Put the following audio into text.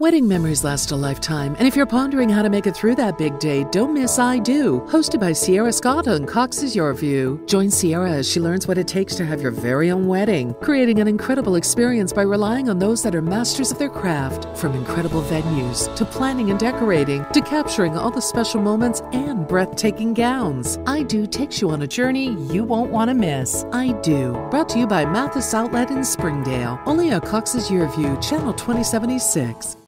Wedding memories last a lifetime, and if you're pondering how to make it through that big day, don't miss I Do, hosted by Sierra Scott on Cox's YURVIEW. Join Sierra as she learns what it takes to have your very own wedding, creating an incredible experience by relying on those that are masters of their craft. From incredible venues to planning and decorating to capturing all the special moments and breathtaking gowns, I Do takes you on a journey you won't want to miss. I Do, brought to you by Mathis Outlet in Springdale, only on Cox's YURVIEW, Channel 2076.